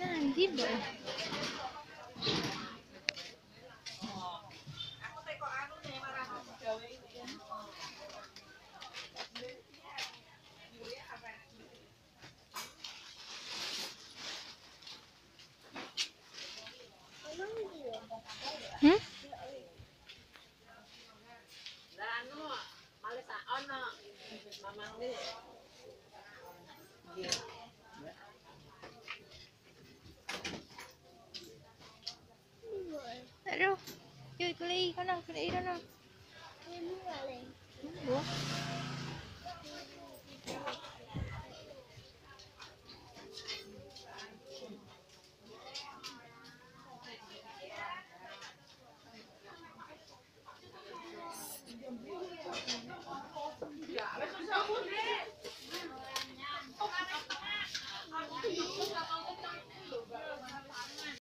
Anjir dong. Dạ, Hello, chơi cái ly, cái nào cái ly đó nào. Em muốn vào Ủa?